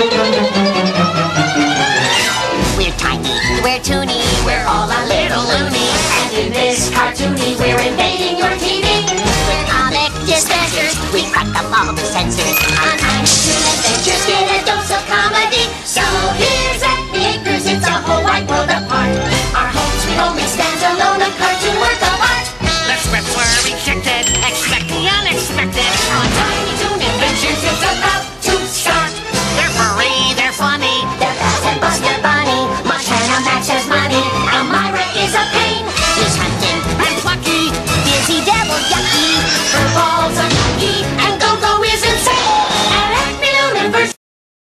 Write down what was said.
We're tiny, we're toony, we're all a little loony. And in this cartoony, we're invading your TV. We're comic dispensers, we crack up all the sensors. On Tiny Toon Adventures, get a dose of comedy. So here's at the acres, it's a whole wide world apart. Our home sweet home, it stands alone, a cartoon work of art. The scripts were rejected, expected.